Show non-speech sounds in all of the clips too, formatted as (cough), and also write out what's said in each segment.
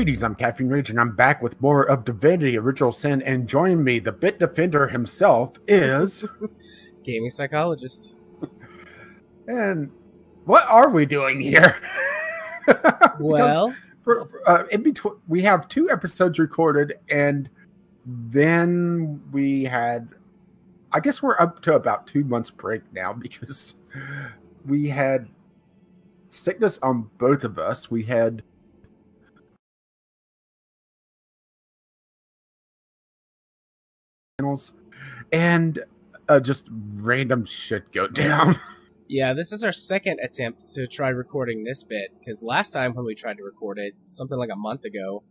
Greetings, I'm Caffeine Rage, and I'm back with more of Divinity Original Sin. And joining me, the Bit Defender himself is. (laughs) Gaming psychologist. and what are we doing here? (laughs) well, for, for, uh, in between, we have two episodes recorded, and then we had. I guess we're up to about two months break now (laughs) because we had sickness on both of us. We had channels, and uh, just random shit go (laughs) down. Yeah, this is our second attempt to try recording this bit because last time when we tried to record it, something like a month ago,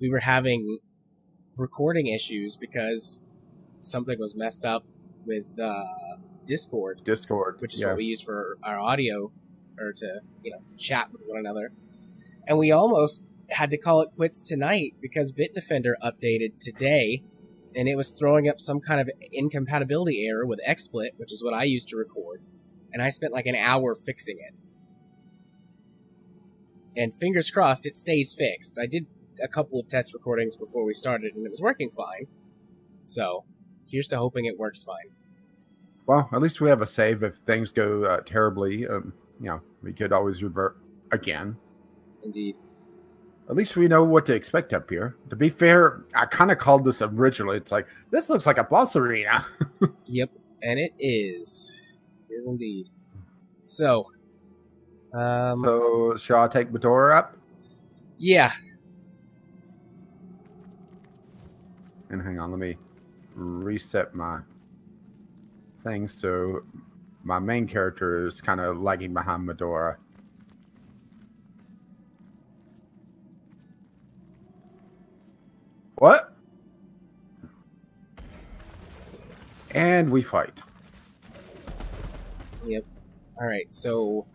we were having recording issues because something was messed up with uh, Discord. Discord, which is yeah. what we use for our audio or to you know chat with one another, and we almost had to call it quits tonight because Bitdefender updated today and it was throwing up some kind of incompatibility error with XSplit, which is what I used to record, and I spent like an hour fixing it. And fingers crossed, it stays fixed. I did a couple of test recordings before we started, and it was working fine. So, here's to hoping it works fine. Well, at least we have a save if things go uh, terribly. Um, you know, we could always revert again. Indeed. At least we know what to expect up here. To be fair, I kind of called this originally. It's like this looks like a boss arena. (laughs) yep, and it is. It is indeed. So, um, so shall I take Medora up? Yeah. And hang on, let me reset my thing so my main character is kind of lagging behind Medora. What? And we fight. Yep. All right. So.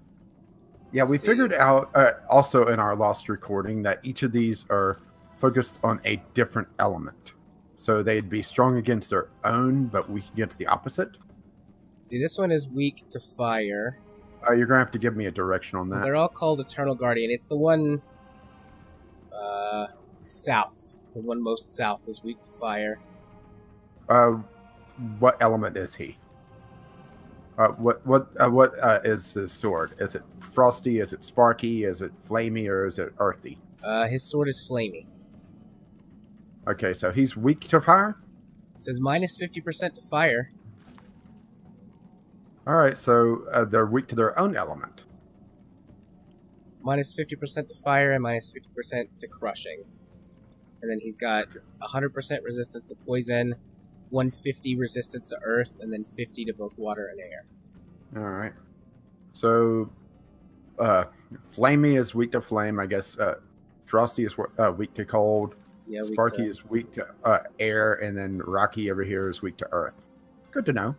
Yeah, we see. figured out uh, also in our lost recording that each of these are focused on a different element. So they'd be strong against their own, but weak against the opposite. See, this one is weak to fire. Uh, you're gonna have to give me a direction on that. They're all called Eternal Guardian. It's the one uh, south. The one most south is weak to fire. Uh, what element is he? Uh, what what uh, what uh, is his sword? Is it frosty? Is it sparky? Is it flamey? Or is it earthy? Uh, his sword is flamey. Okay, so he's weak to fire. It says minus fifty percent to fire. All right, so uh, they're weak to their own element. Minus Minus fifty percent to fire and minus minus fifty percent to crushing. And then he's got hundred percent resistance to poison, one fifty resistance to earth, and then fifty to both water and air. All right. So, uh, Flamey is weak to flame. I guess uh, Frosty is uh, weak to cold. Yeah, weak Sparky to- is weak to uh, air, and then Rocky over here is weak to earth. Good to know.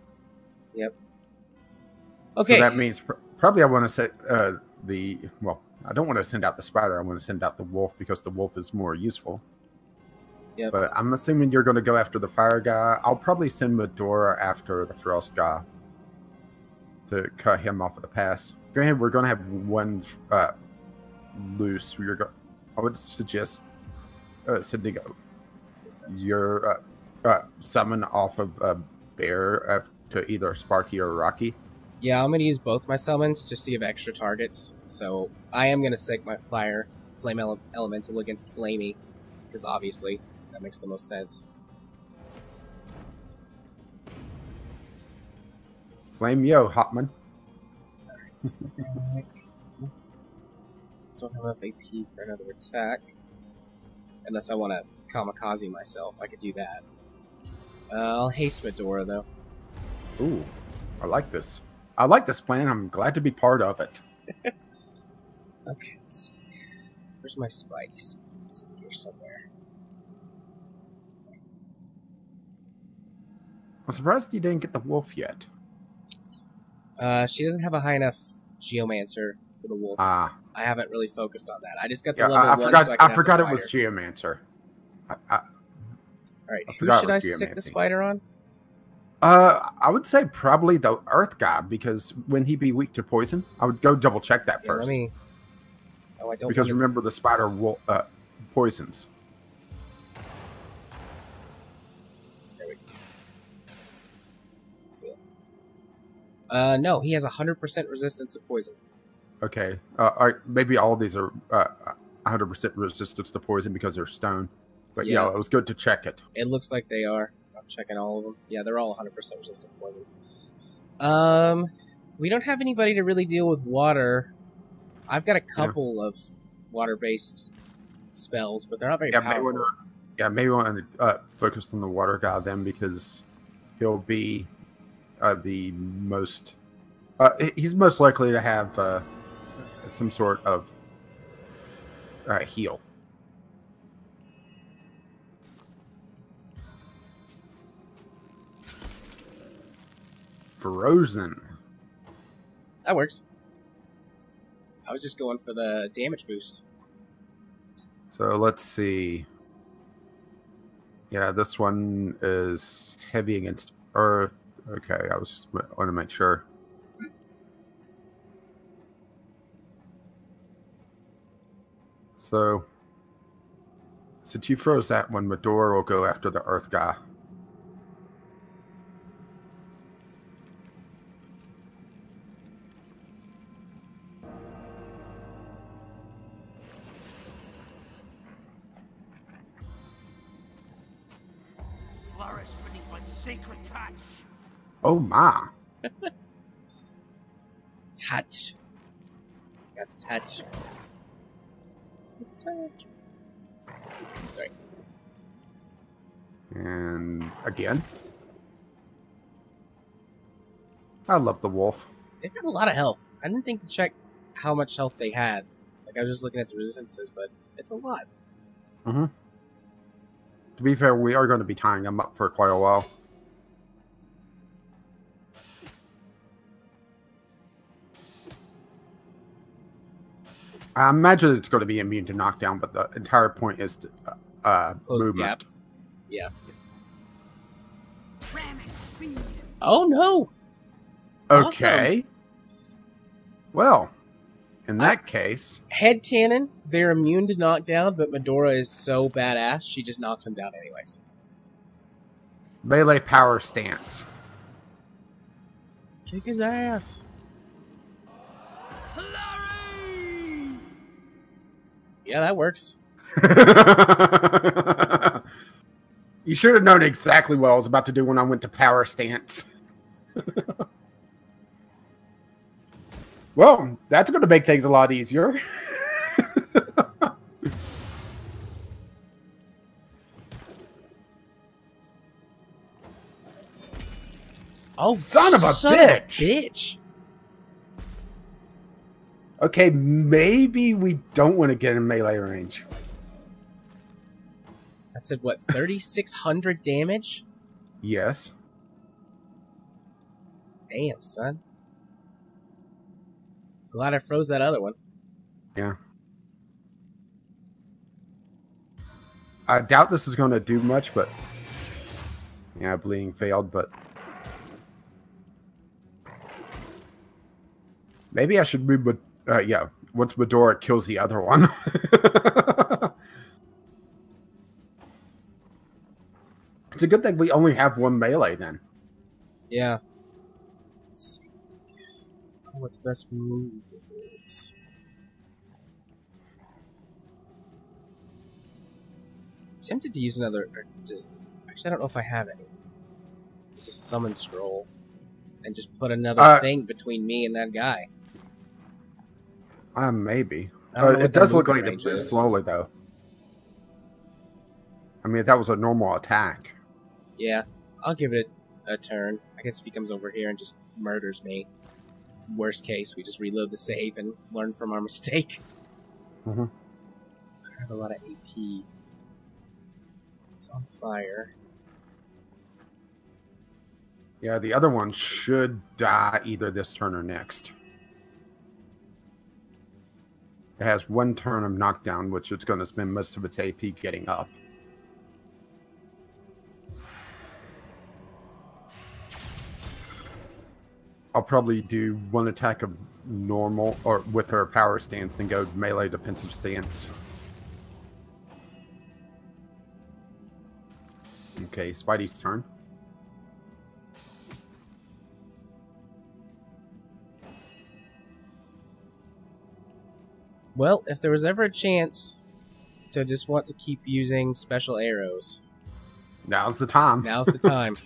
Okay. So that means pr- probably I want to set uh, the well. I don't want to send out the spider. I want to send out the wolf because the wolf is more useful. Yep. But I'm assuming you're going to go after the fire guy. I'll probably send Medora after the frost guy to cut him off of the pass. Granted, we're going to have one uh, loose. We're go- I would suggest uh, sending your uh, uh, summon off of a bear uh, to either Sparky or Rocky. Yeah, I'm gonna use both my summons just to give extra targets. So I am gonna stick my fire flame ele- elemental against Flamey, because obviously that makes the most sense. Flame yo, Hotman. (laughs) Don't have enough AP for another attack, unless I want to kamikaze myself. I could do that. Uh, I'll haste Medora though. Ooh, I like this. I like this plan. I'm glad to be part of it. (laughs) Okay, let's see. Where's my Spidey? It's in here somewhere. I'm surprised you didn't get the wolf yet. Uh, she doesn't have a high enough Geomancer for the wolf. Ah, I haven't really focused on that. I just got the yeah, level I, I one. forgot. so I, I, forgot it was. Geomancer. I, I, All right, I who should I stick the spider on? Uh, I would say probably the Earth God because when he be weak to poison, I would go double check that Yeah, first. me. Oh, I don't. because remember the spider will, uh, poisons. Uh, no, he has a hundred percent resistance to poison. Okay, uh, all right, maybe all of these are uh, 100% resistance to poison because they're stone. But yeah. Yeah. it was good to check it. It looks like they are. I'm checking all of them. Yeah, they're all 100% resistant poison. Um, we don't have anybody to really deal with water. I've got a couple of water-based spells, but they're not very Yeah, powerful. want to. Yeah, maybe we want to uh, focus on the water guy then because he'll be uh, the most. Uh, he's most likely to have uh, some sort of uh, heal. Frozen. That works. I was just going for the damage boost. So let's see. Yeah, this one is heavy against earth. Okay, I was just want to make sure. So, since you froze that one, Medora will go after the earth guy. Oh my! Touch. Got the touch. Touch. Sorry. And again. I love the wolf. They've got a lot of health. I didn't think to check how much health they had. Like I was just looking at the resistances, but it's a lot. Mm-hmm. To be fair, we are going to be tying them up for quite a while. I imagine it's going to be immune to knockdown, but the entire point is to, uh, uh, Close the movement. gap. Ramming speed. Oh no! Awesome. Okay. Well, in that case, Head cannon, they're immune to knockdown, but Medora is so badass, she just knocks them down anyways. melee power stance. Kick his ass. Yeah, that works. (laughs) you should have known exactly what I was about to do when I went to power stance. (laughs) well, that's going to make things a lot easier. (laughs) Oh, Son of a son bitch. bitch. Okay, maybe we don't want to get in melee range. That said, what, 3,600 damage? Yes. Damn, son. Glad I froze that other one. Yeah. I doubt this is going to do much, but yeah, bleeding failed. But maybe I should move. Uh, yeah, once Medora kills the other one. (laughs) it's a good thing we only have one melee then. Yeah. Let's see. What the best move is. Tempted to use another. To, actually, I don't know if I have any. Use a summon scroll and just put another Uh, thing between me and that guy. Uh, maybe. Uh, it does look like they slowly though. I mean, that was a normal attack. Yeah, I'll give it a turn. I guess if he comes over here and just murders me, worst case, we just reload the save and learn from our (laughs) mistake. Mhm. I have a lot of AP. It's on fire. Yeah, the other one should die either this turn or next. It has one turn of knockdown, which it's going to spend most of its AP getting up. I'll probably do one attack of normal or with her power stance and go melee defensive stance. Okay, Spidey's turn. Well, if there was ever a chance to just want to keep using special arrows, Now's the time. now's the (laughs) time. Do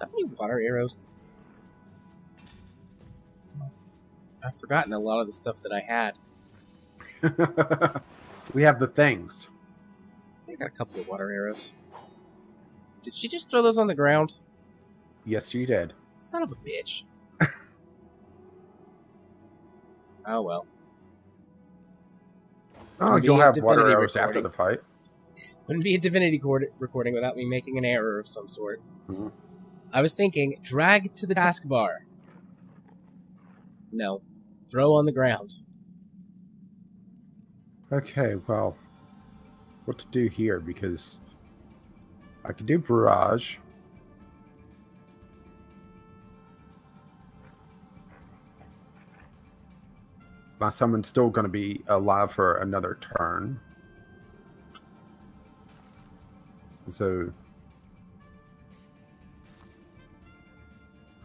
I have any water arrows? I've forgotten a lot of the stuff that I had. (laughs) we have the things. I got a couple of water arrows. Did she just throw those on the ground? Yes, you did. Son of a bitch. Oh well. Oh, Maybe you'll have water Divinity arrows after the fight. Wouldn't be a divinity cord- recording without me making an error of some sort. Mhm. I was thinking, drag to the taskbar. No, throw on the ground. Okay, well, what to do here? Because I could do barrage. My summon's still going to be alive for another turn. So,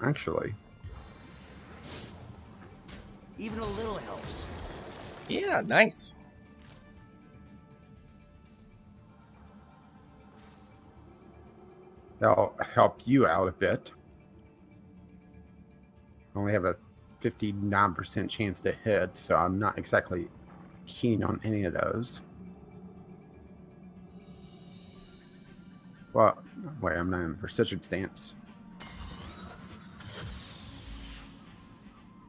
actually, Even a little helps. Yeah, nice. that'll help you out a bit. I only have a 59% chance to hit, so I'm not exactly keen on any of those. Well, wait, I'm not in precision stance.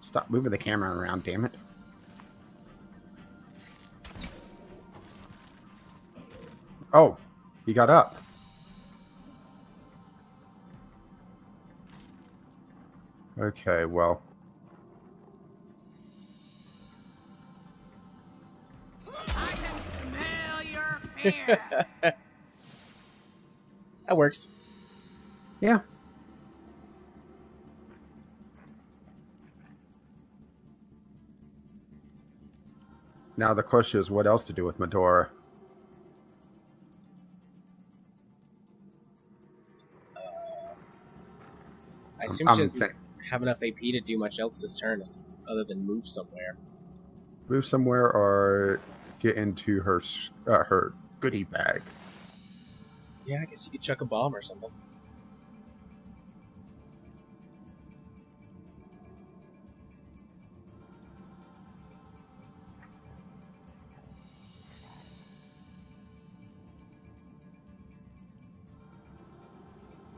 Stop moving the camera around, damn it. Oh, he got up. Okay, well. (laughs) That works. Yeah. Now the question is what else to do with Medora? I assume I'm she doesn't thi- have enough AP to do much else this turn other than move somewhere. move somewhere or get into her uh, her goodie bag. Yeah, I guess you could chuck a bomb or something.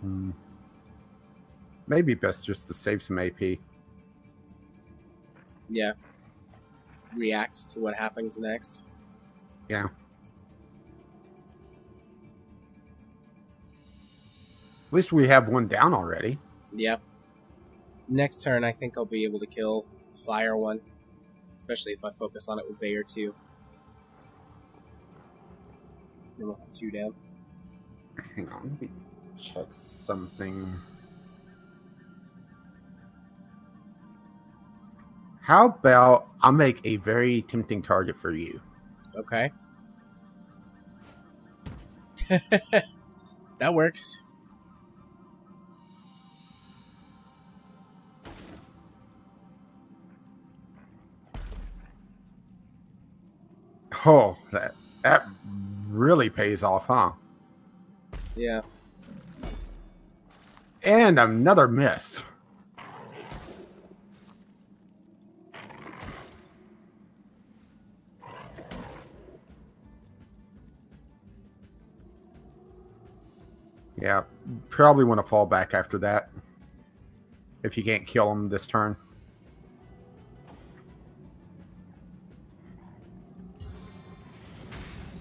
Hmm. Maybe best just to save some AP. Yeah. React to what happens next. Yeah. At least we have one down already. Yep. Next turn, I think I'll be able to kill Fire one, especially if I focus on it with Bear two. Then we'll have two down. Hang on, let me check something. How about I'll make a very tempting target for you? Okay. (laughs) that works. Oh, that that really pays off, huh? Yeah. And another miss. Yeah, probably want to fall back after that. If you can't kill him this turn.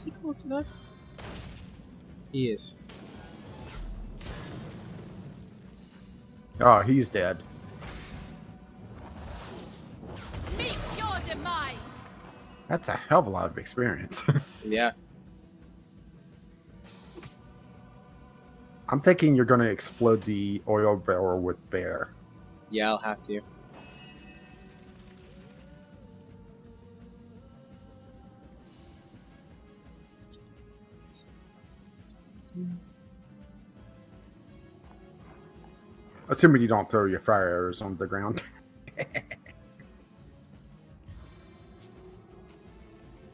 He close enough? He is. Oh, he's dead. Meet your demise. That's a hell of a lot of experience. (laughs) Yeah. I'm thinking you're going to explode the oil barrel with bear. Yeah, I'll have to. Assuming you don't throw your fire arrows on the ground. (laughs)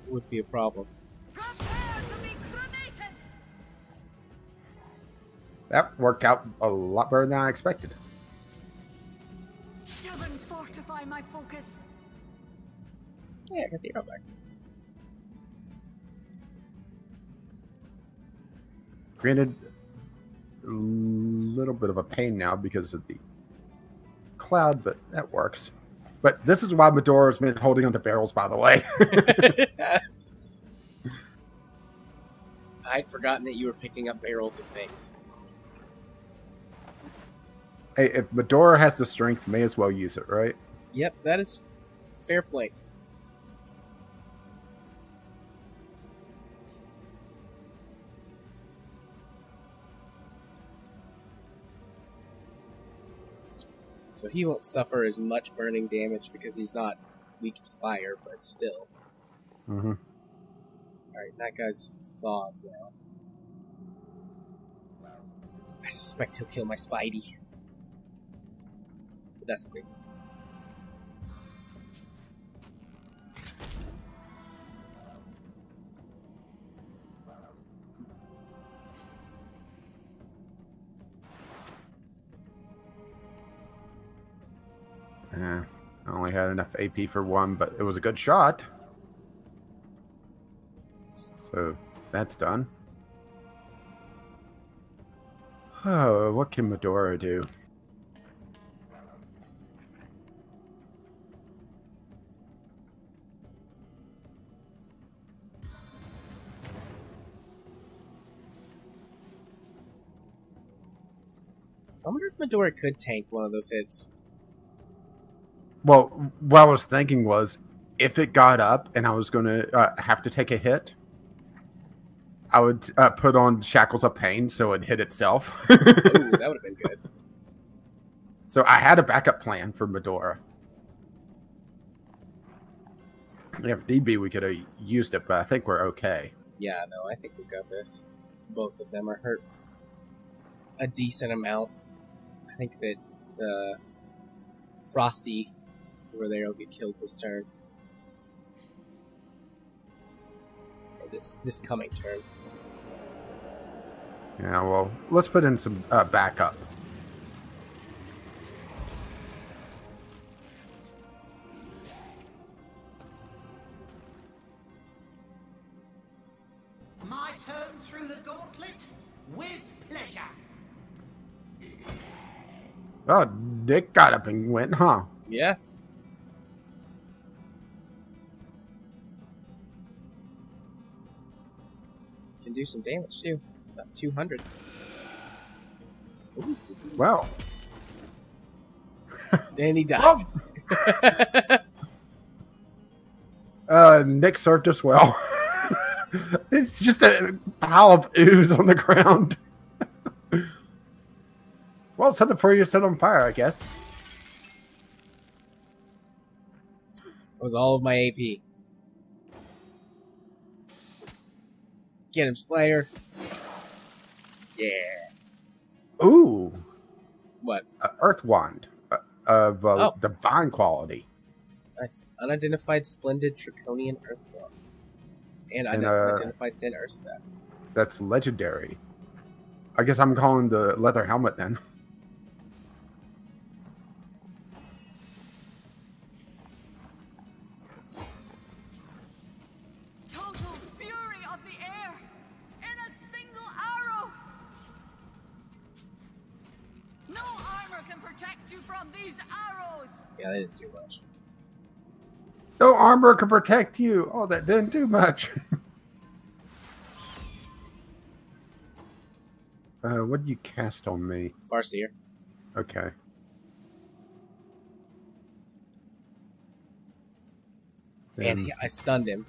Would be a problem. Prepare to be cremated! that worked out a lot better than I expected. Seven fortify my focus. Yeah, I got the arrow back. Granted, a little bit of a pain now because of the cloud, but that works. But this is why Medora's been holding on to barrels, by the way. (laughs) I'd forgotten that you were picking up barrels of things. hey, if Medora has the strength, may as well use it, right? Yep, that is fair point. So he won't suffer as much burning damage because he's not weak to fire, but still. Mm-hmm. Alright, that guy's thawed now. I suspect he'll kill my Spidey. But that's okay. Only had enough AP for one, but it was a good shot. So that's done. Oh, what can Medora do? I wonder if Medora could tank one of those hits. Well, what I was thinking was if it got up and I was going to uh, have to take a hit, I would uh, put on Shackles of Pain so it hit itself. (laughs) Ooh, that would have been good. so I had a backup plan for Medora. If need be, we could have used it, but I think we're okay. Yeah, no, I think we got this. Both of them are hurt a decent amount. I think that the Frosty over there will get killed this turn. Or this this coming turn. Yeah, well, let's put in some uh, backup. My turn through the gauntlet? With pleasure. Oh, Dick got up and went, huh? Yeah. Do some damage too. About 200. Ooh, he's diseased. Well, (laughs) And he died. (laughs) uh, Nick served us well. it's (laughs) just a pile of ooze on the ground. well, something for you to set on fire, I guess. That was all of my AP. Get him, Splayer. Yeah. Ooh, What? a Earth Wand uh, of uh, Oh. divine quality. Nice. Unidentified Splendid Draconian Earth Wand. And, And, uh, unidentified Thin Earth Staff. That's legendary. I guess I'm calling the leather helmet then. (laughs) armor can protect you. Oh, that didn't do much. (laughs) uh, what did you cast on me? Farseer. Okay. And he, I stunned him.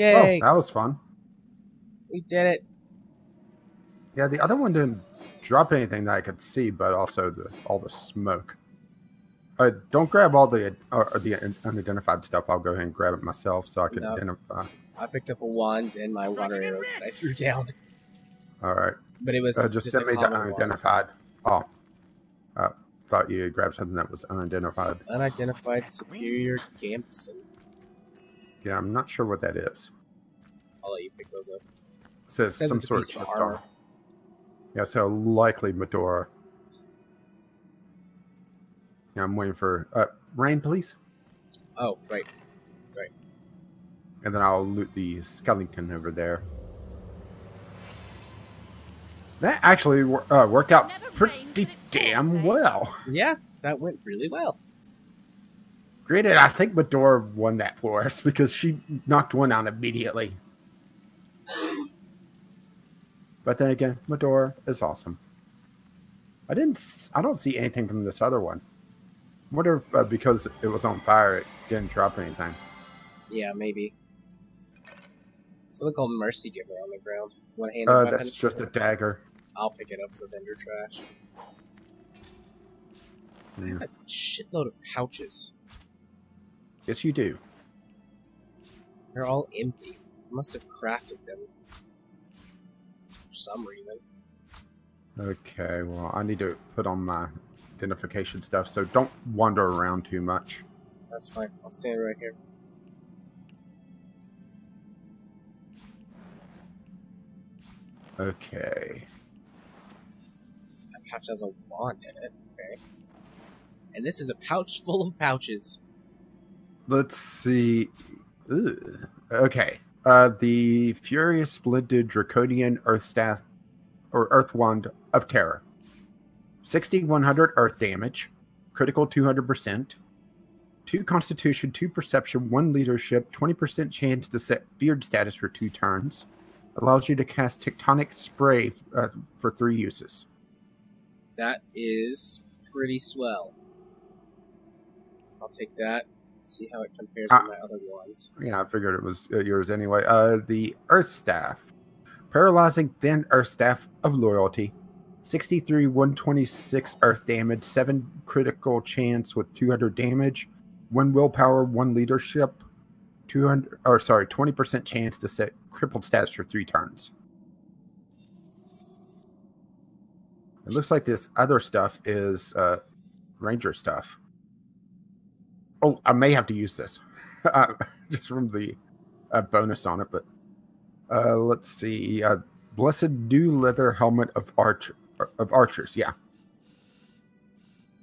Yay! Oh, that was fun. we did it. Yeah, the other one didn't drop anything that I could see, but also the all the smoke. Uh, don't grab all the uh, the unidentified stuff. I'll go ahead and grab it myself so I can No. identify. I picked up a wand and my water arrows that I threw down, All right, but it was uh, just, just, send a me the common wand. Oh, uh, thought you grabbed something that was unidentified. Unidentified superior Gambeson. Yeah, I'm not sure what that is. I'll let you pick those up. It says, It says some it's a sort piece of of armor. armor. Yeah, so likely Medora. Yeah, I'm waiting for uh, rain, please, Oh, right. Right. And then I'll loot the skeleton over there. That actually uh, worked out pretty but it falls, damn well. Yeah, that went really well. Granted, I think Medora won that for us because she knocked one out immediately. But then again, Medora is awesome. I didn't. I don't see anything from this other one. I Wonder if uh, because it was on fire, it didn't drop anything. Yeah, maybe. Something called Mercy Giver on the ground. One handed Uh, that's just a dagger. I'll pick it up for vendor trash. Yeah. a shitload of pouches. Yes, you do. They're all empty. I must have crafted them for some reason. Okay. Well, I need to put on my identification stuff, so don't wander around too much. That's fine. I'll stand right here. Okay. That pouch has a wand in it. Okay. And this is a pouch full of pouches. Let's see. Okay. Uh, the Furious Splendid Draconian Earth Staff or Earth Wand of Terror. 6100 Earth damage, critical 200%, 2 Constitution, 2 Perception, 1 Leadership, 20% chance to set feared status for 2 turns. Allows you to cast Tectonic Spray uh, for 3 uses. That is pretty swell. I'll take that. See how it compares Ah. to my other ones. Yeah, I figured it was uh, yours anyway. Uh, the Earth Staff, paralyzing thin Earth Staff of loyalty, sixty-three, one twenty-six Earth damage, seven critical chance with two hundred damage, one willpower, one leadership, two hundred or sorry, twenty percent chance to set crippled status for three turns. It looks like this other stuff is uh, Ranger stuff. Oh, I may have to use this (laughs) uh, just from the uh, bonus on it. But uh, let's see. Uh, Blessed new leather helmet of arch of archers. Yeah.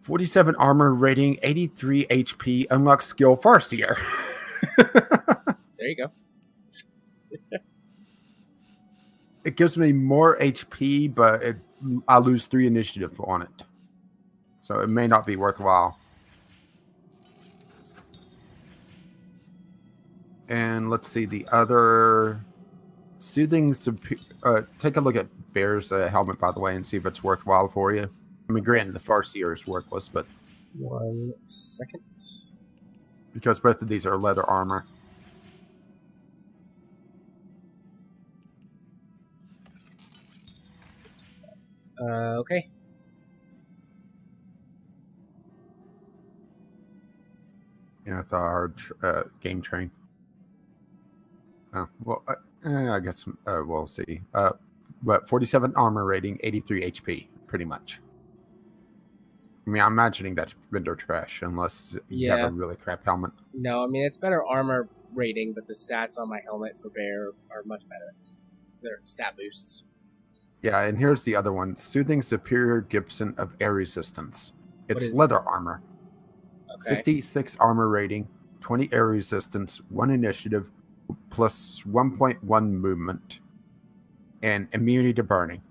47 armor rating, 83 HP, unlock skill Farseer. (laughs) There you go. (laughs) it gives me more HP, but it, I lose three initiative on it. So it may not be worthwhile. And let's see the other soothing. Uh, take a look at Bear's uh, helmet, by the way, and see if it's worthwhile for you. I mean, granted, the Farseer is worthless, but One second. because both of these are leather armor. Uh, okay. Yeah, the hard tr- uh, game train. Oh, well, uh, eh, I guess uh, we'll see. Uh, but 47 armor rating, 83 HP, pretty much. I mean, I'm imagining that's vendor trash unless you Yeah. have a really crap helmet. No, I mean it's better armor rating, but the stats on my helmet for bear are much better. They're stat boosts. Yeah, and here's the other one Soothing Superior Gambeson of Air Resistance. It's is- leather armor, Okay. 66 armor rating, 20 air resistance, 1 initiative, plus 1.1 movement, and immunity to burning.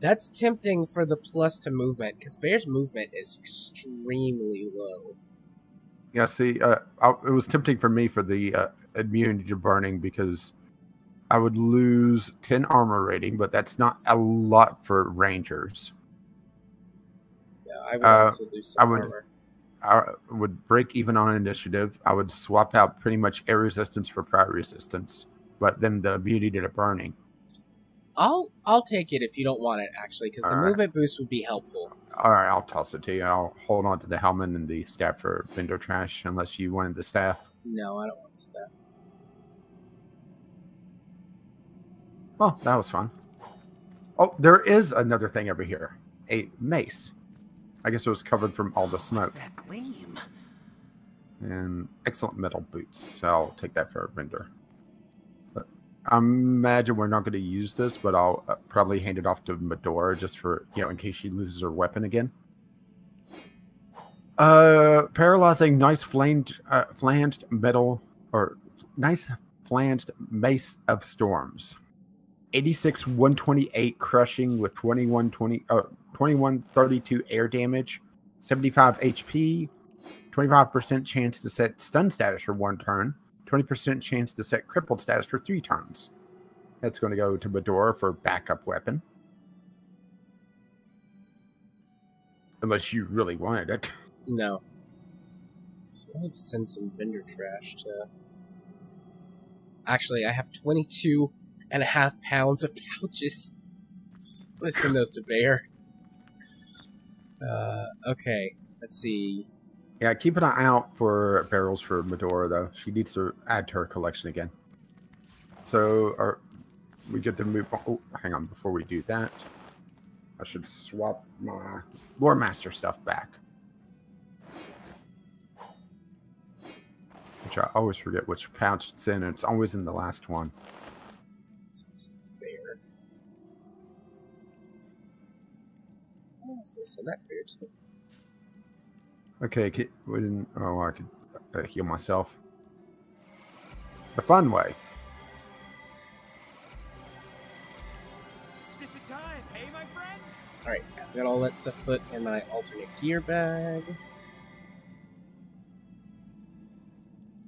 That's tempting for the plus to movement because bear's movement is extremely low. Yeah, see, uh, I, it was tempting for me for the uh, immunity to burning because I would lose 10 armor rating, but that's not a lot for rangers. Yeah, I would Uh, also lose some I would- armor. I would break even on initiative. I would swap out pretty much air resistance for fire resistance, but then the immunity to burning. I'll I'll take it if you don't want it actually, because the right. movement boost would be helpful. All right, I'll toss it to you. I'll hold on to the helmet and the staff for window trash, unless you wanted the staff. No, I don't want the staff. Well, that was fun. Oh, there is another thing over here. A mace. I guess it was covered from all the smoke. that gleam? And excellent metal boots. So I'll take that for a render. But I imagine we're not going to use this, but I'll uh, probably hand it off to Medora just for, you know, in case she loses her weapon again. Uh, paralyzing, nice flanged, uh, flanged metal, or nice flanged mace of storms. 86 128 crushing with 21 20 uh 21 32 air damage 75 hp 25% chance to set stun status for one turn 20% chance to set crippled status for three turns that's going to go to Medora for backup weapon unless you really wanted it No. So I need to send some vendor trash to. Actually, I have 22 and a half pounds of pouches. I'm gonna send those to Bear. Uh, okay. Let's see. yeah keep an eye out for barrels for Medora though she needs to add to her collection again so are we get to move on oh hang on before we do that I should swap my lore master stuff back which I always forget which pouch it's in. It's always in the last one. I was gonna that to Okay, ki- when, oh, I could uh, heal myself. The fun way. It's just a time, hey. Alright, I've got all that stuff put in my alternate gear bag.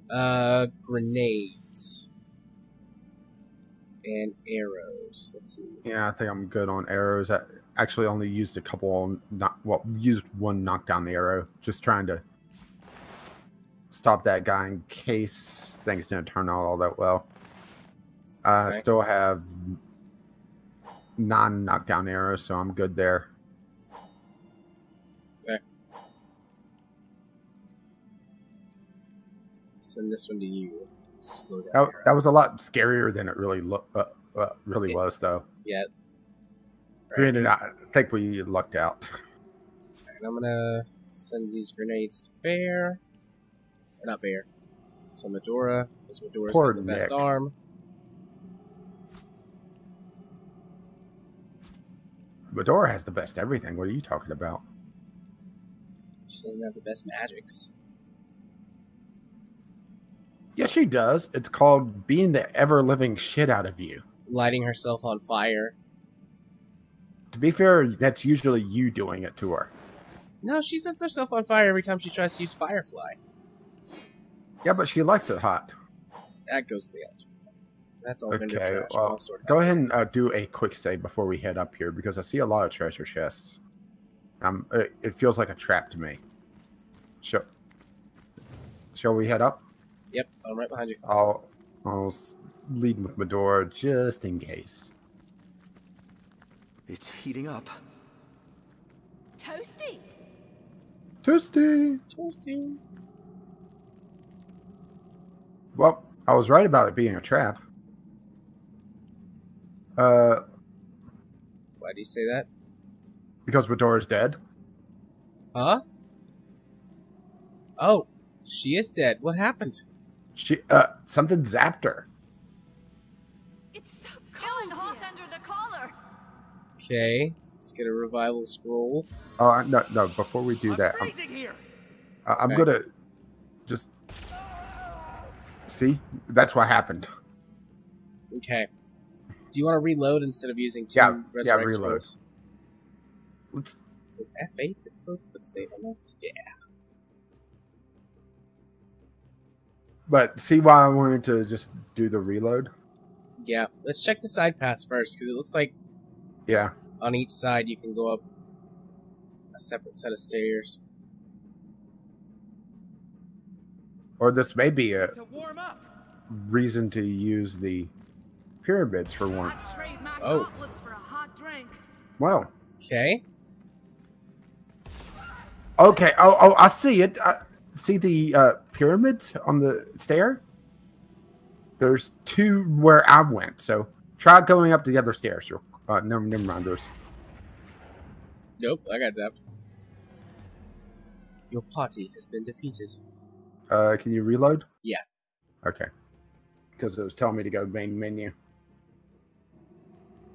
Uh, grenades. And arrows. Let's see. Yeah, I think I'm good on arrows. I actually only used a couple. Not well, used one knockdown arrow. Just trying to stop that guy in case things didn't turn out all that well. I Okay. still have non knockdown arrows, so I'm good there. Send this one to you. Slow down. That, that was a lot scarier than it really looked. Uh, uh, really It- was though. Yeah. Granted, I think we lucked out. And I'm gonna send these grenades to Bear. Or not Bear. To Medora, because Medora's Poor got the best arm. Medora has the best everything. What are you talking about? She doesn't have the best magics. Yes, she does. It's called being the ever living shit out of you. Lighting herself on fire. To be fair, that's usually you doing it to her. No, she sets herself on fire every time she tries to use Firefly. Yeah, but she likes it hot. That goes to the altar. That's all Okay, trash. well, sort that Go ahead and uh, do a quick save before we head up here because I see a lot of treasure chests. Um, it, it feels like a trap to me. Shall, shall we head up? Yep, I'm right behind you. I'll, I'll lead with Medora just in case. It's heating up. Toasty. Toasty. Toasty. Well, I was right about it being a trap. Uh, Why do you say that? because Medora's dead. Huh? Oh, she is dead. What happened? She, uh, something zapped her. Okay, let's get a revival scroll. Oh, I- no, no. Before we do I'm that, I'm, freezing here. I- I'm Okay. gonna just see. That's what happened. Okay. Do you want to reload instead of using two Yeah, yeah, resurrect reload. scrolls? Let's. Is it F8 that's the quick save on this? Yeah. But see why I wanted to just do the reload. Yeah, let's check the side paths first because it looks like Yeah. on each side you can go up a separate set of stairs. Or this may be a To warm up. reason to use the pyramids for I'd once. trade Oh. gauntlets for a hot drink. Well, Okay. okay. Oh, oh, I see it. I see the uh, pyramids on the stair. There's two where I went. So try going up the other stairs. real- Uh, no, never mind. There's Nope, I got zapped. Your party has been defeated. Uh, can you reload? Yeah. Okay. Because it was telling me to go main menu.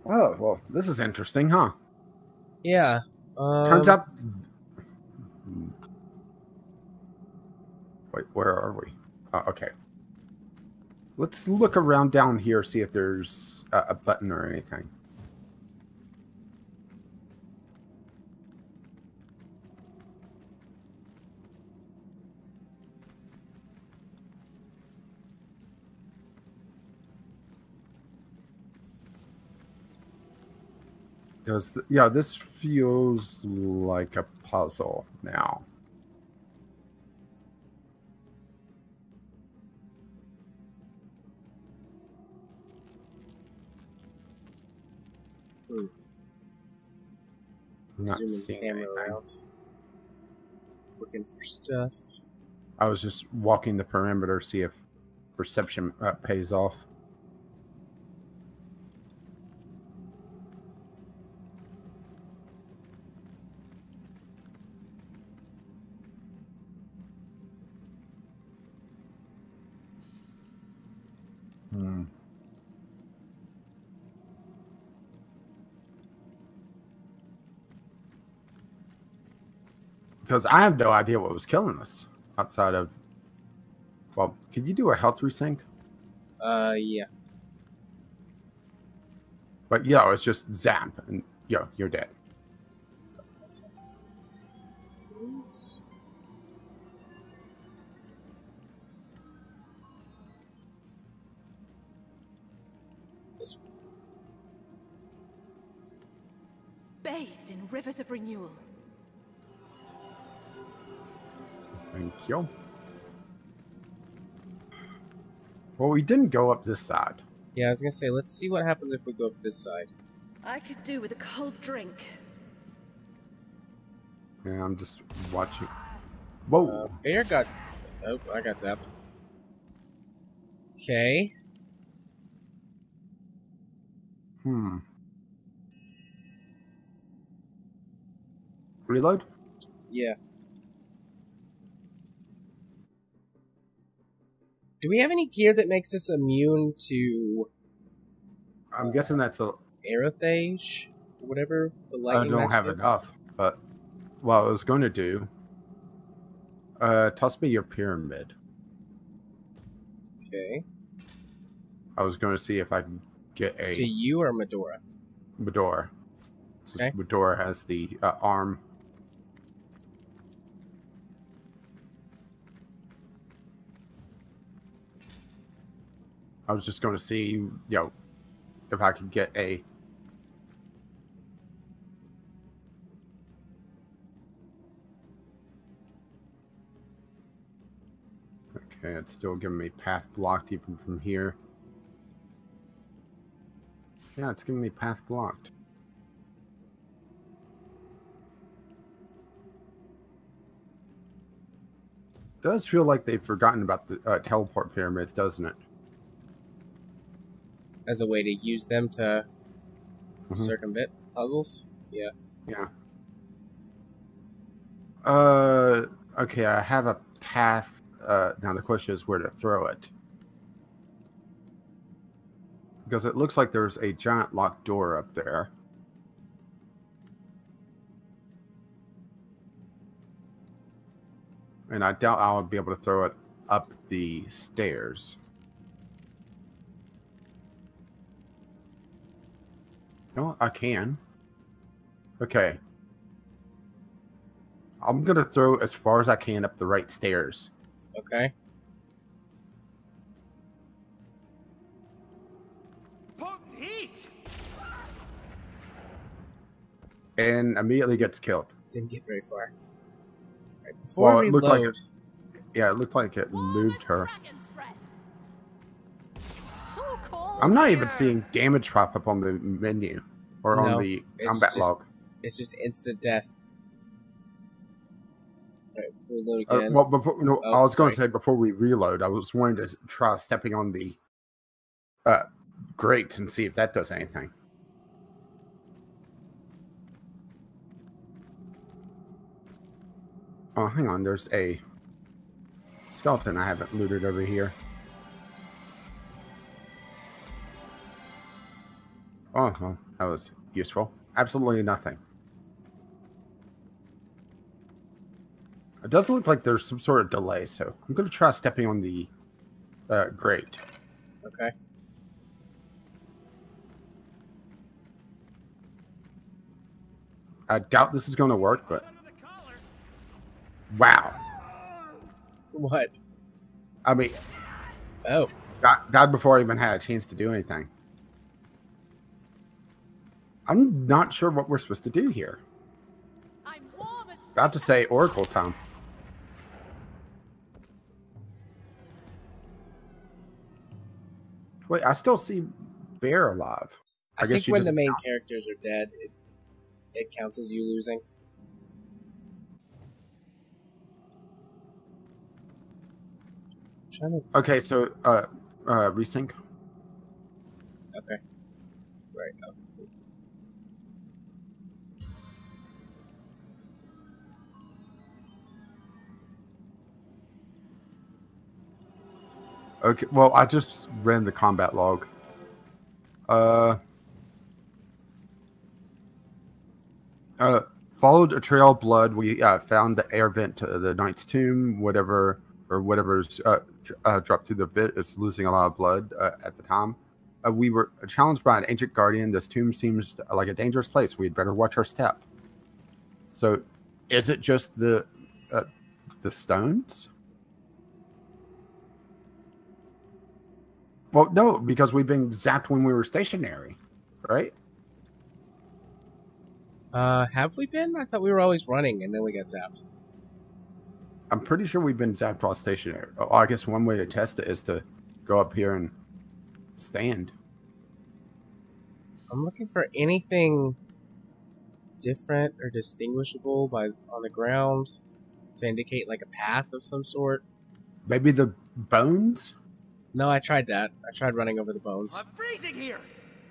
Oh well, this is interesting, huh? Yeah. Um, Turns out. Wait, where are we? Oh, okay. Let's look around down here, see if there's a, a button or anything. Because, th- yeah, this feels like a puzzle now. Hmm. Not zooming seeing camera anything. around. Looking for stuff. I was just walking the perimeter, see if perception uh, pays off. Because I have no idea what was killing us outside of. Well, could you do a health resync? Uh, yeah. But yeah, it's just zap and yo, you're dead. Bathed in rivers of renewal. Thank you. Well, we didn't go up this side. Yeah, I was gonna say, let's see what happens if we go up this side. I could do with a cold drink. Yeah, I'm just watching. Whoa. Uh, Bear got. Oh, I got zapped. Okay. Hmm. Reload? Yeah. Do we have any gear that makes us immune to I'm guessing that's a. aerophage? Whatever the I don't have is? enough, but what I was going to do. Uh, toss me your pyramid. Okay. I was going to see if I can get a To you or Madora? Madora. Okay. Madora has the uh, arm. I was just going to see, you know, if I could get a. Okay, it's still giving me path blocked even from here. Yeah, it's giving me path blocked. Does feel like they've forgotten about the uh, teleport pyramids, doesn't it? As a way to use them to Mhm. circumvent puzzles? Yeah. Yeah. Uh, okay, I have a path. Uh, now the question is where to throw it. Because it looks like there's a giant locked door up there. And I doubt I'll be able to throw it up the stairs. No, I can. Okay. I'm gonna throw as far as I can up the right stairs. Okay. Pete! and immediately gets killed. Didn't get very far. Right, before Well, we it looked like load, Yeah, it looked like it moved her. So cold. I'm not even seeing damage pop up on the menu or No, on the combat just- log. it's just instant death. Right, reload Uh, well, before, no, Oh, I was going to say before we reload, I was wanting to try stepping on the uh, grate and see if that does anything. Oh, hang on. There's a skeleton I haven't looted over here. Oh, well, that was useful. Absolutely nothing. It does look like there's some sort of delay, so I'm going to try stepping on the uh, grate. okay. I doubt this is going to work, but Under the collar. wow. What? I mean, Oh, died before I even had a chance to do anything. I'm not sure what we're supposed to do here. I'm warm as About to say Oracle Tom. Wait, I still see Bear alive. I, I guess think when the main characters are dead, it, it counts as you losing. to Okay, so uh, uh, resync. okay. Right. Oh. Okay, well, I just ran the combat log. Uh, uh, followed a trail of blood. We uh, found the air vent to the Knight's Tomb. Whatever or whatever's uh, uh, dropped through the vent is losing a lot of blood uh, at the time. Uh, we were challenged by an ancient guardian. This tomb seems like a dangerous place. We'd better watch our step. So, is it just the uh, the stones? Well, no, because we've been zapped when we were stationary, right? Uh, have we been? I thought we were always running, and then we got zapped. I'm pretty sure we've been zapped while stationary. Oh, I guess one way to test it is to go up here and stand. I'm looking for anything different or distinguishable by on the ground to indicate like a path of some sort. Maybe the bones? No, I tried that. I tried running over the bones. I'm freezing here.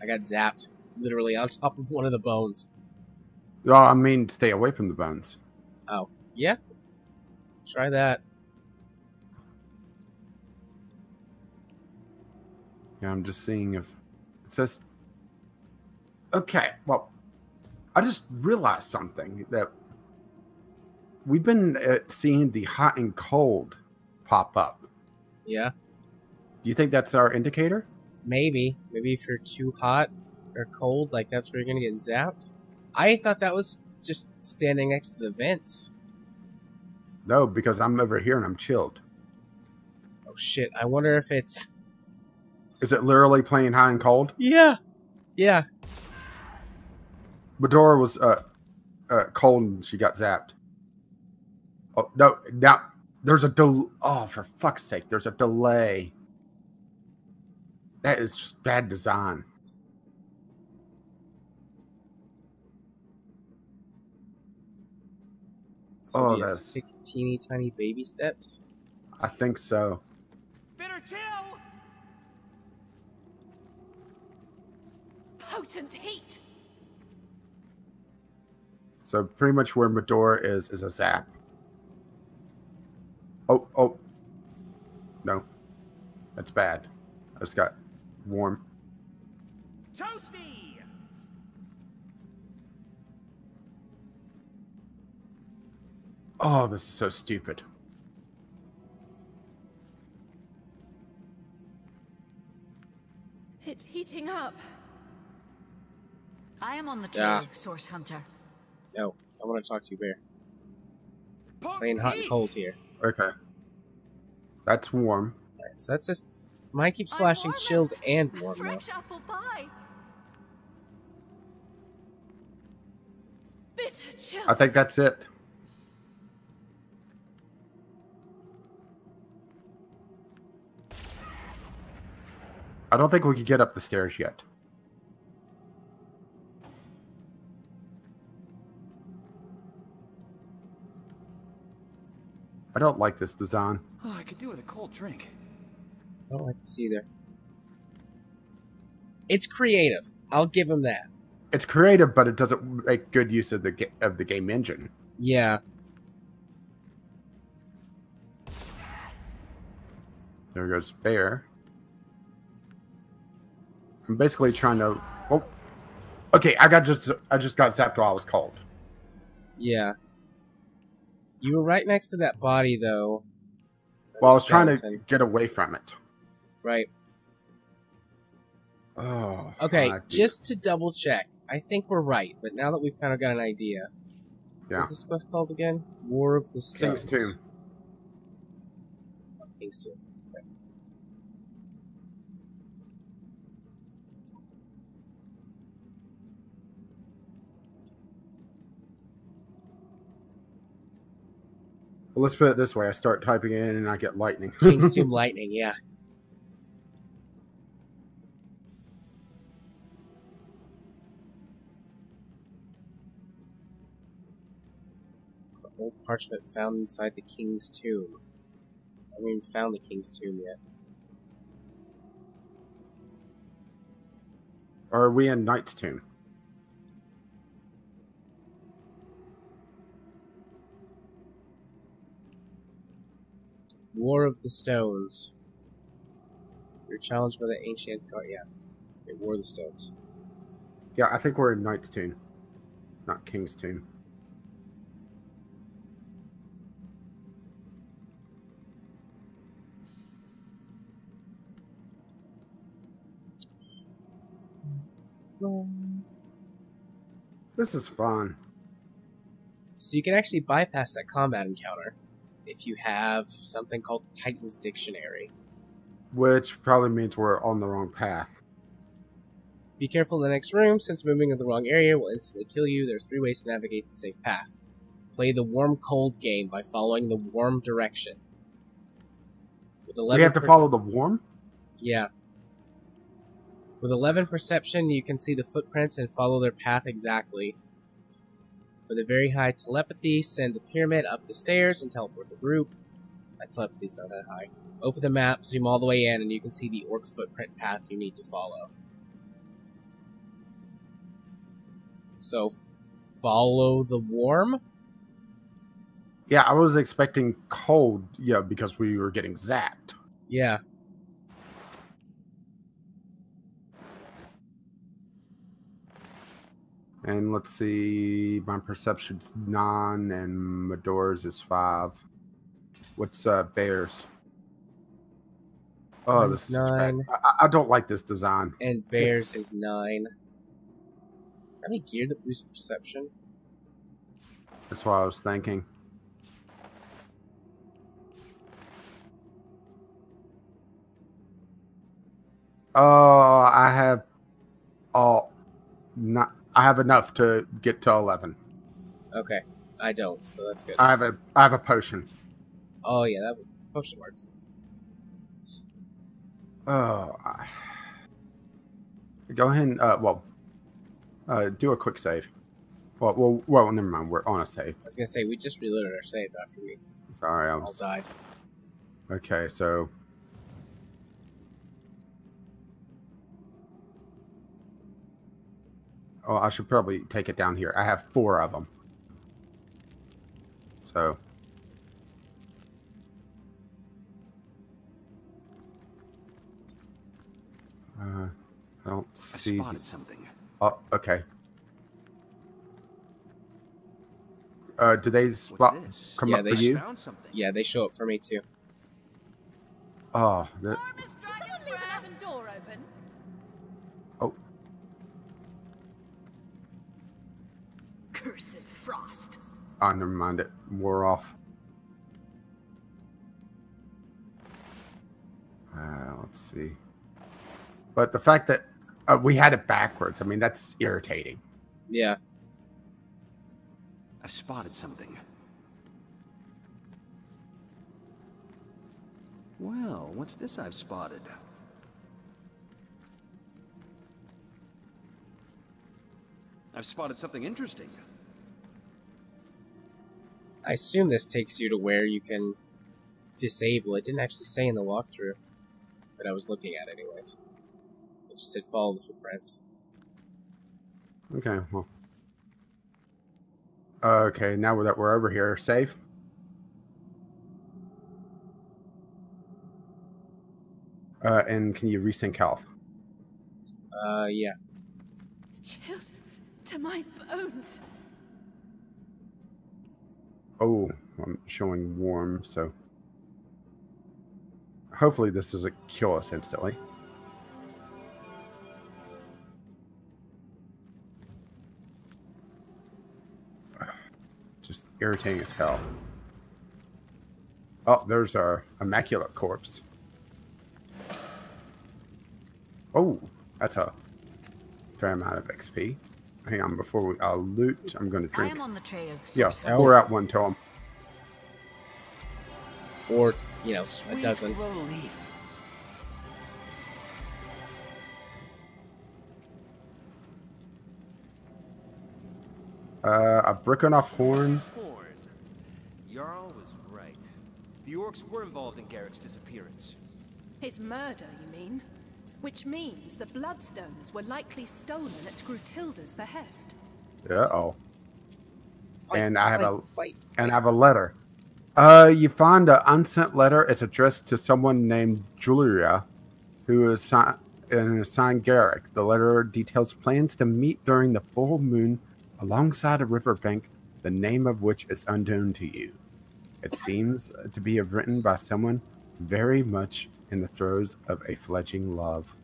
I got zapped literally on top of one of the bones. Oh, I mean, stay away from the bones. Oh, yeah. Try that. Yeah, I'm just seeing if it says. Okay, well, I just realized something that we've been uh, seeing the hot and cold pop up. Yeah, Do you think that's our indicator? maybe. Maybe if you're too hot or cold, like that's where you're gonna get zapped. I thought that was just standing next to the vents. No, because I'm over here and I'm chilled. Oh shit! I wonder if it's. Is it literally playing hot and cold? Yeah, yeah. Madora was uh, uh, cold and she got zapped. Oh no! Now there's a del. Oh, for fuck's sake! There's a delay. That is just bad design. So Oh, do you have to that's- take teeny tiny baby steps. I think so. Bitter chill. potent heat. So pretty much where Madora is is a zap. Oh oh. No, that's bad. I just got warm. Toasty. Oh, this is so stupid. It's heating up. I am on the Yeah. trail, Source Hunter. No, I want to talk to you, Bear. Potent Playing hot and cold here. Okay, that's warm. Alright, so that's just. Mine keeps flashing chilled and warm. I think that's it. I don't think we could get up the stairs yet. I don't like this design. Oh, I could do with a cold drink. I don't like this either. It's creative. I'll give him that. It's creative, but it doesn't make good use of the of the game engine. Yeah. There goes Bear. I'm basically trying to. Oh, okay. I got just. I just got zapped while I was cold. Yeah. You were right next to that body, though. Well, I was trying to get away from it. Right. Oh. Okay, God, just to double check, I think we're right, but now that we've kind of got an idea. Yeah. What's this quest called again? War of the King's Tomb. Oh, King's Tomb. Okay. Well, let's put it this way: I start typing in and I get lightning. King's (laughs) Tomb Lightning, yeah. Parchment found inside the king's tomb. I haven't even found the king's tomb yet. are we in Knight's Tomb? War of the Stones. You're challenged by the ancient guard. Yeah. Okay, War of the Stones. Yeah, I think we're in Knight's Tomb, not King's Tomb. This is fun. So you can actually bypass that combat encounter if you have something called the Titan's Dictionary. Which probably means we're on the wrong path. Be careful in the next room, since moving in the wrong area will instantly kill you. There are three ways to navigate the safe path. Play the warm cold game by following the warm direction. With We have to follow the warm? Yeah. With 11 perception, you can see the footprints and follow their path exactly. With a very high telepathy, send the pyramid up the stairs and teleport the group. My telepathy's not that high. Open the map, zoom all the way in, and you can see the orc footprint path you need to follow. So, follow the warm? Yeah, I was expecting cold, yeah, because we were getting zapped. Yeah. And let's see, my perception's nine, and Madora's is five. What's uh Bears? Oh, this is such bad. nine. I, I don't like this design. And bears is 9. Have any gear that boosts perception? That's what I was thinking. Oh, I have all not. I have enough to get to eleven. Okay. I don't, so that's good. I have a. I have a potion. Oh yeah, that potion works. Oh, I- go ahead. And, uh, well, uh, do a quick save. Well, well, well. Never mind. We're on a save. I was gonna say we just reloaded our save after we Sorry, I all was. died. Okay, so. Oh, I should probably take it down here. I have four of them. So. Uh, I don't see. I see. spotted something. Oh, okay. Uh, do they spot come Yeah, up they for you? Found something. Yeah, they show up for me too. Oh, the, Did someone leave an oven door open? oh, Cursed frost. oh, never mind. It wore off. Uh, let's see. But the fact that uh, we had it backwards, I mean, that's irritating. Yeah. I've spotted something. Well, what's this I've spotted? I've spotted something interesting. I assume this takes you to where you can disable. It didn't actually say in the walkthrough that I was looking at, anyways. It just said follow the footprints. Okay, well. Okay, now that we're over here, save. Uh, and can you resync health? Uh, yeah. Chilled to my bones. Oh, I'm showing warm, so hopefully this doesn't kill us instantly. (sighs) Just irritating as hell. Oh, there's our immaculate corpse. Oh, that's a fair amount of XP. Hang on, before we I'll loot, I'm going to I drink. am on the trail. Yeah, Sorcerer. we're at one to 'em. Or, you know, a Sweet dozen. relief. Uh, a Brickonoff horn. Horn. Jarl was right. The orcs were involved in Garrick's disappearance. His murder, you mean? Which means the Bloodstones were likely stolen at Grutilda's behest. Uh oh. Fight, And I have fight, a fight. and I have a letter. Uh, you find an unsent letter. It's addressed to someone named Julia, who is si- and is signed Garrick. The letter details plans to meet during the full moon alongside a riverbank, the name of which is unknown to you. It seems to be written by someone very much in the throes of a fledgling love.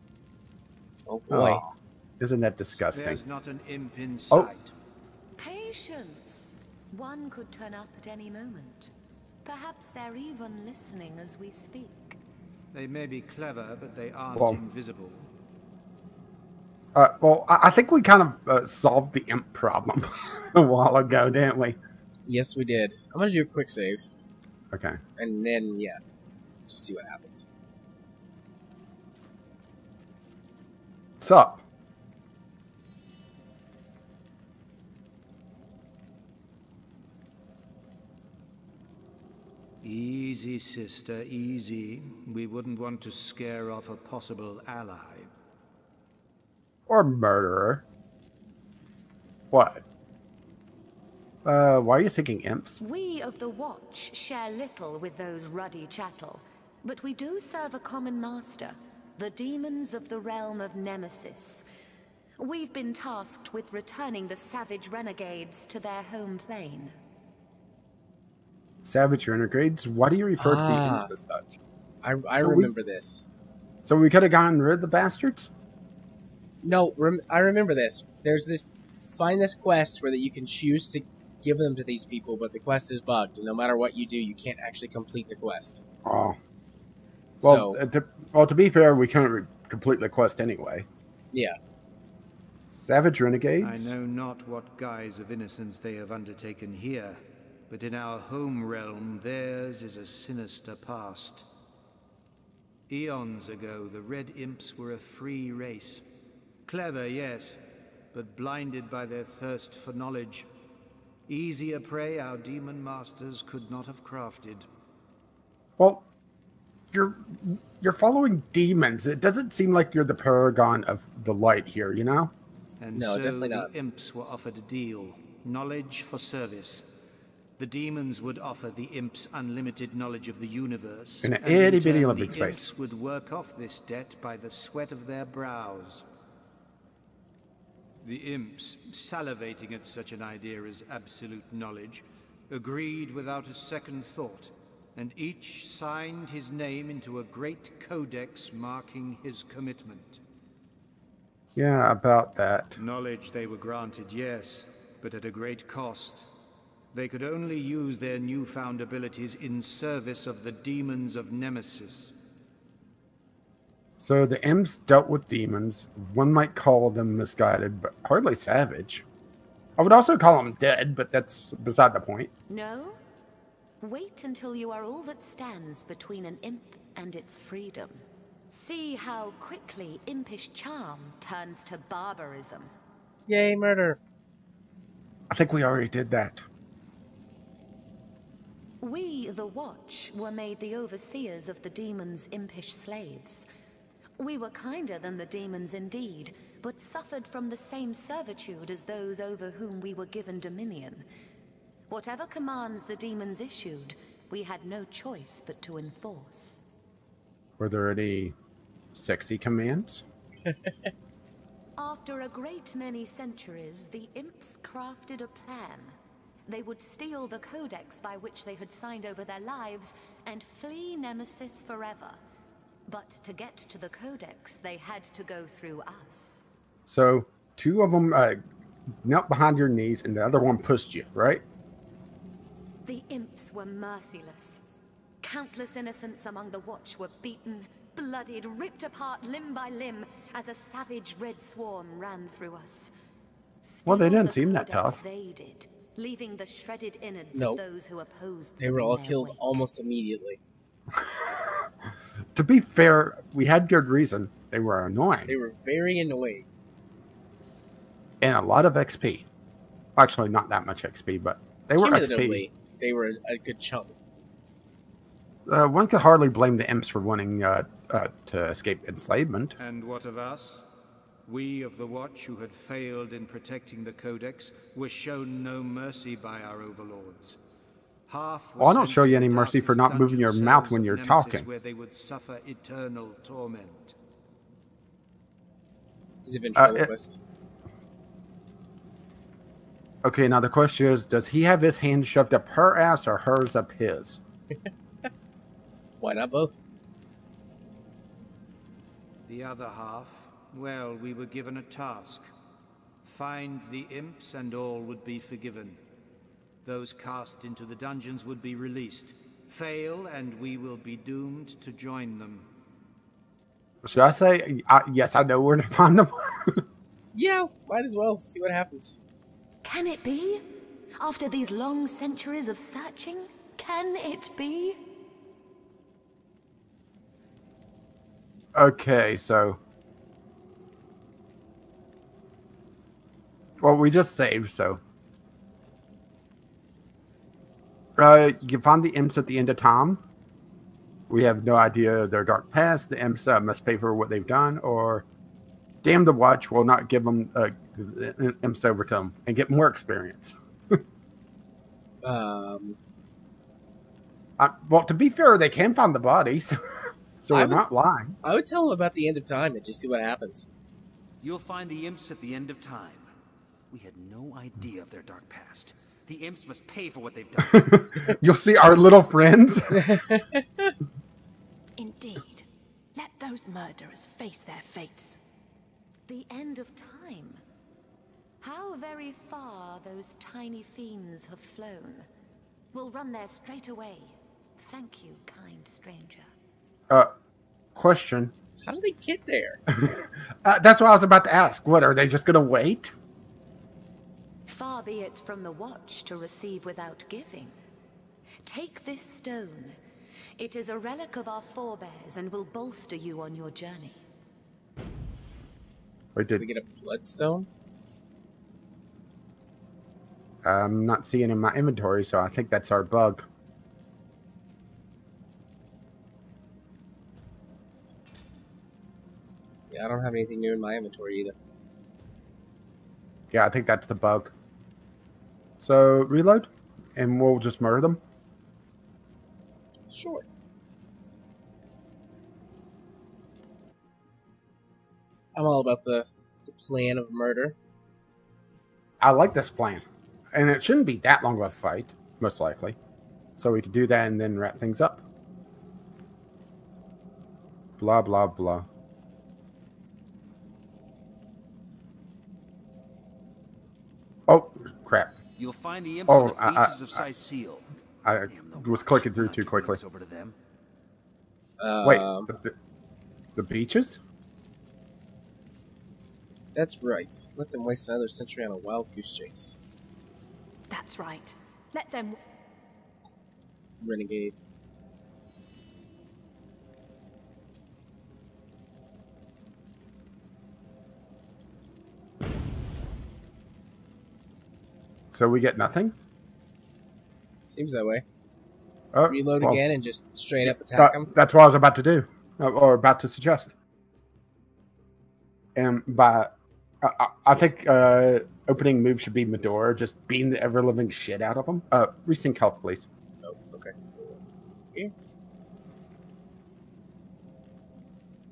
Oh boy. Oh, isn't that disgusting? There's not an imp in Oh. sight. Patience. One could turn up at any moment. Perhaps they're even listening as we speak. They may be clever, but they aren't Well- invisible. Uh, well, I I think we kind of uh, solved the imp problem (laughs) a while ago, didn't we? Yes, we did. I'm gonna do a quick save, Okay. and then yeah, just see what happens. Sup? Easy, sister, easy. We wouldn't want to scare off a possible ally. Or murderer? What? Uh, why are you seeking imps? We of the Watch share little with those ruddy chattel, but we do serve a common master, the demons of the realm of Nemesis. We've been tasked with returning the savage renegades to their home plane. Savage renegades? Why do you refer to the Ah. imps as such? I I So we- remember this. So we could have gotten rid of the bastards? No, rem- I remember this. There's this. Find this quest where that you can choose to give them to these people, but the quest is bugged, and no matter what you do, you can't actually complete the quest. Oh. Well, so uh, to, well, to be fair, we couldn't re- complete the quest anyway. yeah, Savage renegades. I know not what guise of innocence they have undertaken here, but in our home realm theirs is a sinister past. Eons ago, the Red Imps were a free race. Clever, yes, but blinded by their thirst for knowledge. Easier prey our demon masters could not have crafted. Well, you're you're following demons. It doesn't seem like you're the paragon of the light here, you know? And No, so definitely the not. imps were offered a deal knowledge for service. The demons would offer the imps unlimited knowledge of the universe. In an and in itty bitty turn, Olympic the space. imps would work off this debt by the sweat of their brows. The imps, salivating at such an idea as absolute knowledge, agreed without a second thought, and each signed his name into a great codex marking his commitment. Yeah, about that. Knowledge they were granted, yes, but at a great cost. They could only use their newfound abilities in service of the demons of Nemesis. So the imps dealt with demons. One might call them misguided, but hardly savage. I would also call them dead, but that's beside the point. No? Wait until you are all that stands between an imp and its freedom. See how quickly impish charm turns to barbarism. Yay, murder. I think we already did that. We, the Watch, were made the overseers of the demon's impish slaves. We were kinder than the demons indeed, but suffered from the same servitude as those over whom we were given dominion. Whatever commands the demons issued, we had no choice but to enforce. Were there any sexy commands? (laughs) After a great many centuries, the imps crafted a plan. They would steal the codex by which they had signed over their lives and flee Nemesis forever. But to get to the codex, they had to go through us. So two of them uh, knelt behind your knees, and the other one pushed you, right? The imps were merciless. Countless innocents among the Watch were beaten, bloodied, ripped apart limb by limb as a savage red swarm ran through us. Well, they Steal didn't the seem that tough. They did, leaving the shredded innards Nope. of those who opposed They were all killed wake. almost immediately. (laughs) To be fair, we had good reason. They were annoying They were very annoying. and a lot of XP. Actually, not that much XP, but they were XP. Cumulatively, they were a good chunk. Uh, one could hardly blame the imps for wanting uh, uh, to escape enslavement. And what of us? We of the Watch who had failed in protecting the Codex were shown no mercy by our overlords. Half Well, I don't show you any mercy for not moving your mouth when you're talking. Where they would suffer eternal torment. He's a Uh, ventriloquist. Okay, now the question is does he have his hand shoved up her ass or hers up his? (laughs) Why not both? The other half, well, we were given a task. Find the imps and all would be forgiven. Those cast into the dungeons would be released. Fail and we will be doomed to join them. Should I say, uh, yes, I know where to find them? (laughs) Yeah, might as well see what happens. Can it be? After these long centuries of searching, can it be? okay, so. Well, we just saved, so. Uh, you can find the imps at the end of time. We have no idea their dark past. The imps uh, must pay for what they've done, or damn the watch will not give them uh, the imps over to them and get more experience. (laughs) Um, Uh, well, to be fair, they can find the bodies, (laughs) so I we're not lying. I would tell them about the end of time and just see what happens. You'll find the imps at the end of time. We had no idea of their dark past. The imps must pay for what they've done. (laughs) You'll see our little friends. Indeed. Let those murderers face their fates. The end of time. How very far those tiny fiends have flown. We'll run there straight away. Thank you, kind stranger. uh, question. How do they get there? (laughs) Uh, that's what I was about to ask. What are they just gonna wait? Far be it from the watch to receive without giving. Take this stone. It is a relic of our forebears and will bolster you on your journey. Wait, Did we get a bloodstone? I'm not seeing in my inventory, so I think that's our bug. Yeah, I don't have anything new in my inventory either. Yeah, I think that's the bug. So reload, and we'll just murder them. Sure. I'm all about the, the plan of murder. I like this plan, and it shouldn't be that long of a fight, most likely. So we could do that and then wrap things up. Blah blah blah. Oh crap! You'll find the imps Oh, on the I- I- of Cyseal. I Damn was clicking through too quickly. Over to them. Wait, Um, the, the, the beaches? That's right. Let them waste another century on a wild goose chase. That's right. Let them. Renegade. So we get nothing. Seems that way. Oh, Reload well, again and just straight up attack that- them. that's what I was about to do, or about to suggest. Um, and by, I, I- I think uh, opening move should be Madora, just beating the ever living shit out of them. Uh, resync health, please. Oh, okay.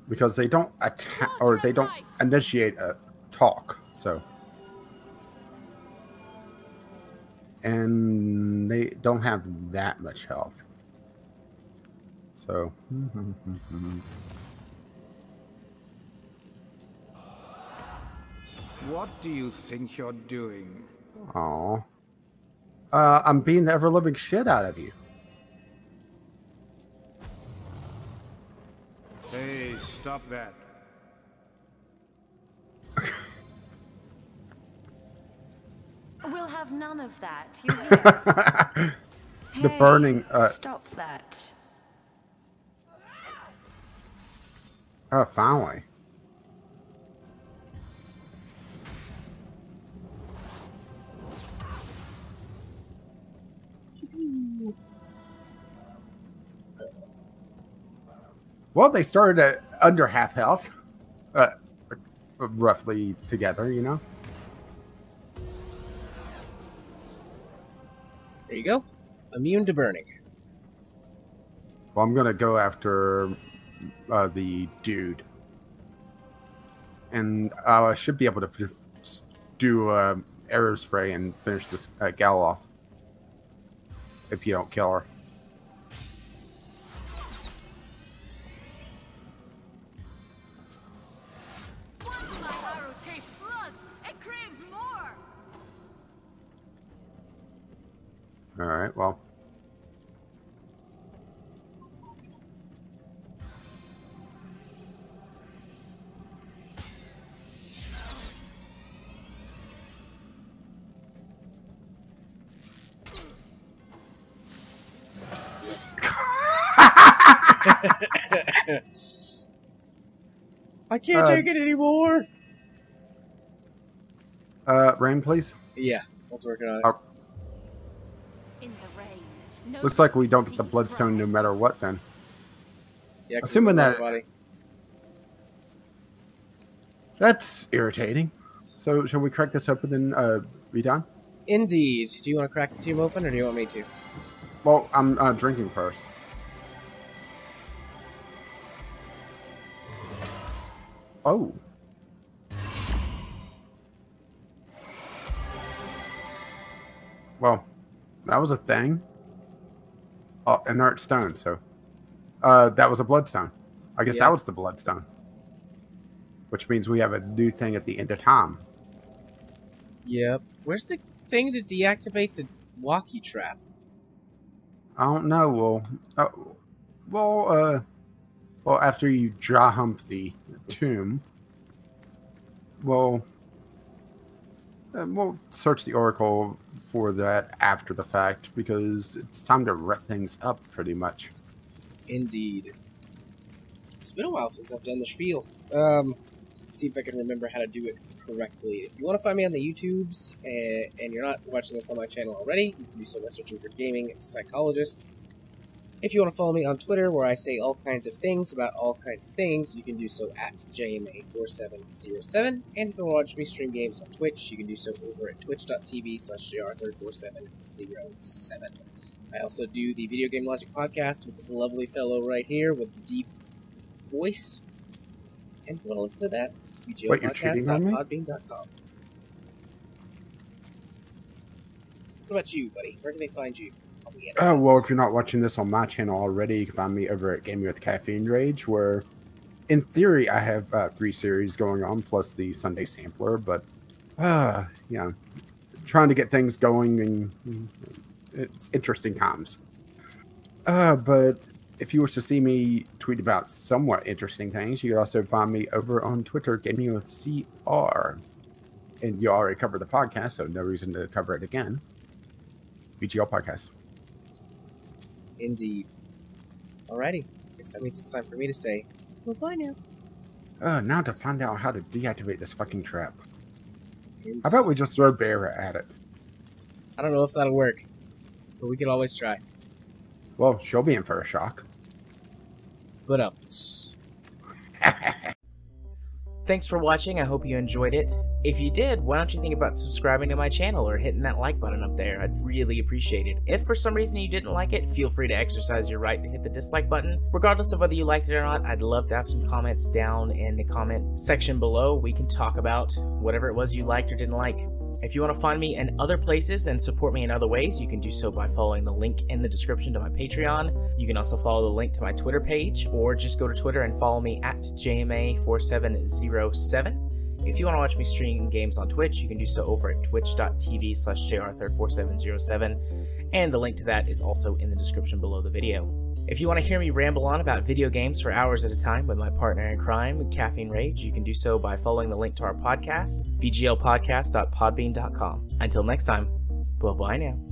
because they don't attack or they don't initiate a talk. So, and they don't have that much health. So, (laughs) What do you think you're doing? oh, uh, I'm beating the ever living shit out of you. Hey, stop that. (laughs) We'll have none of that. You (laughs) hear? the Hey, burning. Uh, Stop that. oh, finally. Well, they started at under half health, uh, roughly together, you know. There you go. Immune to burning. Well, I'm gonna go after uh, the dude, and I should be able to do uh, arrow spray and finish this uh, gal off. If you don't kill her. All right. Well. (laughs) I can't Uh, take it anymore. Uh, rain, please. Yeah, let's work on it. Oh, looks like we don't get the bloodstone no matter what. Then. Yeah, 'cause assuming that- my body. That's irritating. So, shall we crack this open and uh, be done? Indeed. Do you want to crack the tomb open, or do you want me to? Well, I'm uh, drinking first. Oh. Well, that was a thing. Oh, inert stone. So, uh, that was a bloodstone. I guess Yeah. that was the bloodstone. Which means we have a new thing at the end of time. Yep. Where's the thing to deactivate the walkie trap? I don't know. Well, uh, well, uh, well, after you dry hump the tomb, well, uh, we'll search the oracle for that after the fact because it's time to wrap things up pretty much. Indeed. It's been a while since I've done the spiel. Um, see if I can remember how to do it correctly. If you want to find me on the YouTubes and, and you're not watching this on my channel already, you can do so by searching for Gaming Psychologist. If you want to follow me on Twitter, where I say all kinds of things about all kinds of things, you can do so at JMA4707. And if you want to watch me stream games on Twitch, you can do so over at twitch.tv slash jarthur4707. I also do the Video Game Logic podcast with this lovely fellow right here with the deep voice. And if you want to listen to that, Wait, you're cheating? VGLpodcast.podbean.com. What about you, buddy? Where can they find you? Oh well, if you're not watching this on my channel already, you can find me over at Gaming with Caffeine Rage, where, in theory, I have uh, three series going on plus the Sunday sampler. But, uh, you know, trying to get things going and it's interesting times. Uh, but if you wish to see me tweet about somewhat interesting things, you can also find me over on Twitter, Gaming with CR. And you already covered the podcast, so no reason to cover it again. VGL podcast. Indeed. Alrighty. Guess that means it's time for me to say goodbye now. Uh, now to find out how to deactivate this fucking trap. Indeed. How about we just throw Bear at it? I don't know if that'll work, but we could always try. Well, she'll be in for a shock. But up. (laughs) Thanks for watching. I hope you enjoyed it. If you did, why don't you think about subscribing to my channel or hitting that like button up there? I'd really appreciate it. If for some reason you didn't like it, feel free to exercise your right to hit the dislike button. Regardless of whether you liked it or not, I'd love to have some comments down in the comment section below. We can talk about whatever it was you liked or didn't like. If you want to find me in other places and support me in other ways, you can do so by following the link in the description to my Patreon. You can also follow the link to my Twitter page, or just go to Twitter and follow me at JMA4707. If you want to watch me stream games on Twitch, you can do so over at twitch.tv slash jarthur4707, and the link to that is also in the description below the video. If you want to hear me ramble on about video games for hours at a time with my partner in crime, Caffeine Rage, you can do so by following the link to our podcast, VGLpodcast.podbean.com. Until next time, bye bye now.